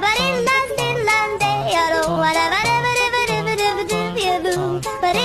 But it's that little London, I don't wanna London, but